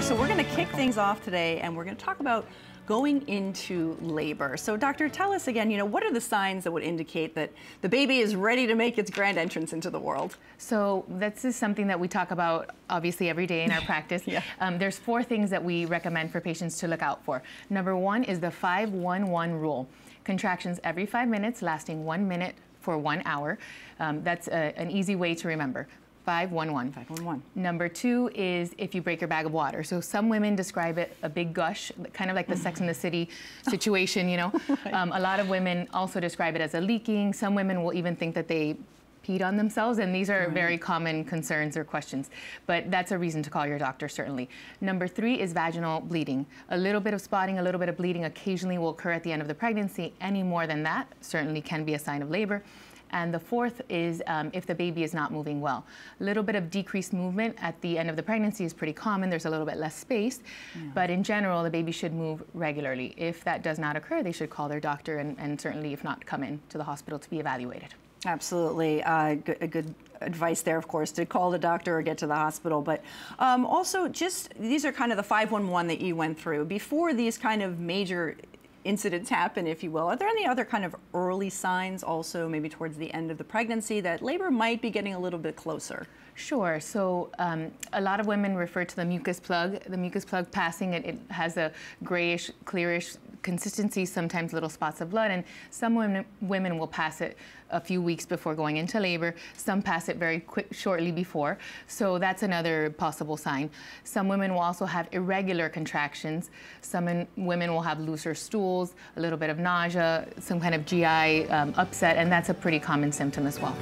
So we're going to kick things off today and we're going to talk about going into labor. So doctor, tell us again, you know, what are the signs that would indicate that the baby is ready to make its grand entrance into the world? So this is something that we talk about obviously every day in our practice. yeah. Um, there's four things that we recommend for patients to look out for. Number one is the 511 rule. Contractions every five minutes lasting one minute for one hour. Um, that's a, an easy way to remember. 511. 511. Number two is if you break your bag of water. So some women describe it a big gush, kind of like the Sex in the City situation, you know. right. um, a lot of women also describe it as a leaking. Some women will even think that they peed on themselves, and these are right. very common concerns or questions. But that's a reason to call your doctor, certainly. Number three is vaginal bleeding. A little bit of spotting, a little bit of bleeding occasionally will occur at the end of the pregnancy. Any more than that certainly can be a sign of labor. And the fourth is um, if the baby is not moving well. A little bit of decreased movement at the end of the pregnancy is pretty common. There's a little bit less space. Yeah. But in general, the baby should move regularly. If that does not occur, they should call their doctor and, and certainly, if not, come in to the hospital to be evaluated. Absolutely. Uh, good, good, advice there, of course, to call the doctor or get to the hospital. But um, also, just these are kind of the 511 that you went through. Before these kind of major incidents happen, if you will. Are there any other kind of early signs also, maybe towards the end of the pregnancy, that labor might be getting a little bit closer? Sure. So um, a lot of women refer to the mucus plug. The mucus plug passing, it, it has a grayish, clearish consistency, sometimes little spots of blood, and some women, women will pass it a few weeks before going into labor. Some pass it very quick, shortly before. So that's another possible sign. Some women will also have irregular contractions. Some in, women will have looser stools, a little bit of nausea, some kind of GI um, upset, and that's a pretty common symptom as well.